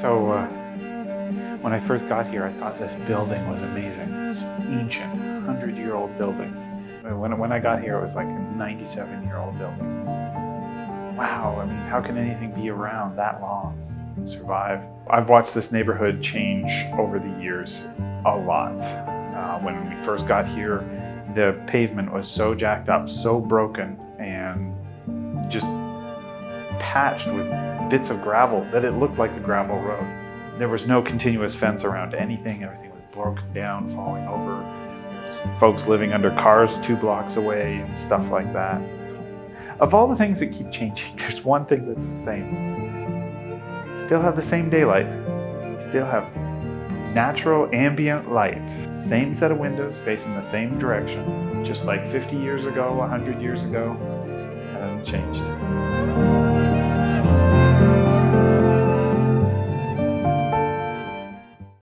So, uh, when I first got here, I thought this building was amazing. It's ancient, 100 year old building. When, when I got here, it was like a 97 year old building. Wow, I mean, how can anything be around that long? and Survive. I've watched this neighborhood change over the years a lot. Uh, when we first got here, the pavement was so jacked up, so broken, and just patched with bits of gravel that it looked like a gravel road. There was no continuous fence around anything. Everything was broken down, falling over. There's folks living under cars two blocks away and stuff like that. Of all the things that keep changing, there's one thing that's the same. Still have the same daylight. Still have natural ambient light. Same set of windows facing the same direction. Just like 50 years ago, 100 years ago. Hasn't changed.